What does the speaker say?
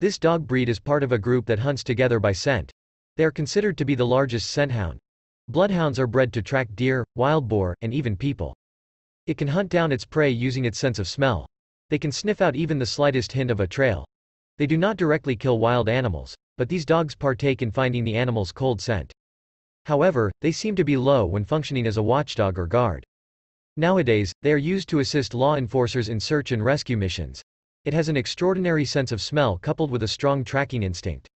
This dog breed is part of a group that hunts together by scent. They are considered to be the largest scenthound. Bloodhounds are bred to track deer, wild boar, and even people. It can hunt down its prey using its sense of smell. They can sniff out even the slightest hint of a trail. They do not directly kill wild animals, but these dogs partake in finding the animal's cold scent. However, they seem to be low when functioning as a watchdog or guard. Nowadays, they are used to assist law enforcers in search and rescue missions. It has an extraordinary sense of smell coupled with a strong tracking instinct.